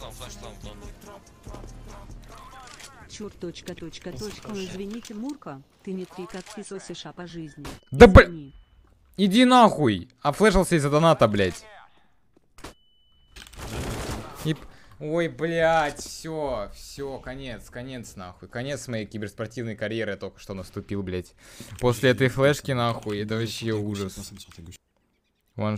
Там, там, там. Чур, точка, точка, точка. Ой, извините, Мурка, ты не три как ты сосиша по жизни. Да блин. Иди нахуй! Офлешился из-за доната, блядь. И... Ой, блядь, все, все, конец, конец, нахуй. Конец моей киберспортивной карьеры только что наступил, блядь. После этой флешки, нахуй, это вообще ужас.